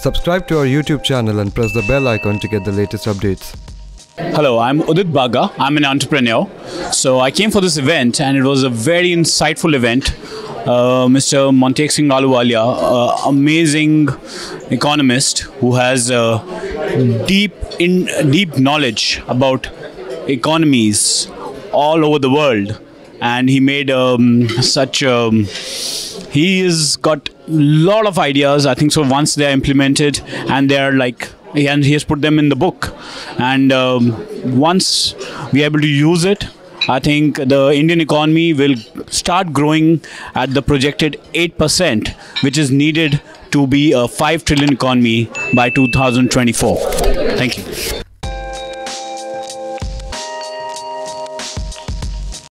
Subscribe to our YouTube channel and press the bell icon to get the latest updates. Hello, I'm Udit Bagga. I'm an entrepreneur. So I came for this event and it was a very insightful event. Uh, Mr. Montek Singh Ahluwalia, uh, amazing economist who has uh, deep in deep knowledge about economies all over the world, and he made um, such. Um, he has got lot of ideas. I think so. Once they are implemented and they are like and he has put them in the book and um, once we are able to use it i think the indian economy will start growing at the projected 8% which is needed to be a 5 trillion economy by 2024 thank you